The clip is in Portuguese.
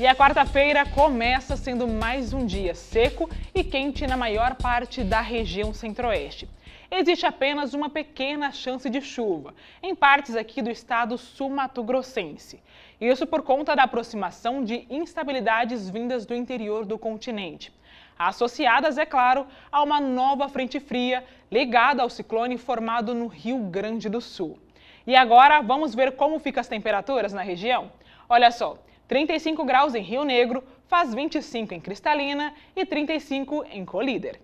E a quarta-feira começa sendo mais um dia seco e quente na maior parte da região centro-oeste. Existe apenas uma pequena chance de chuva em partes aqui do estado sul-mato-grossense. Isso por conta da aproximação de instabilidades vindas do interior do continente. Associadas, é claro, a uma nova frente fria ligada ao ciclone formado no Rio Grande do Sul. E agora vamos ver como ficam as temperaturas na região? Olha só, 35 graus em Rio Negro, faz 25 em Cristalina e 35 em Colíder.